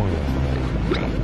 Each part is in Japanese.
もんよ。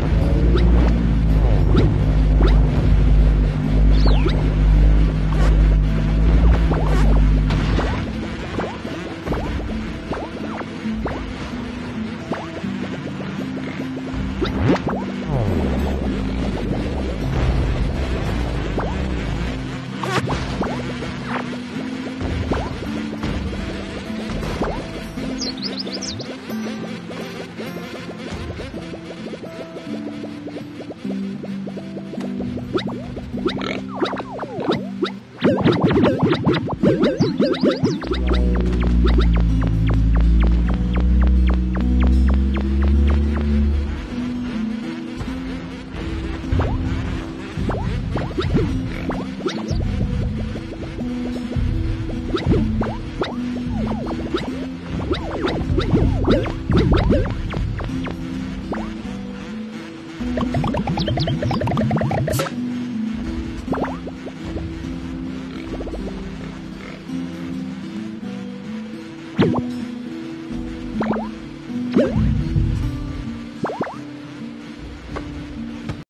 you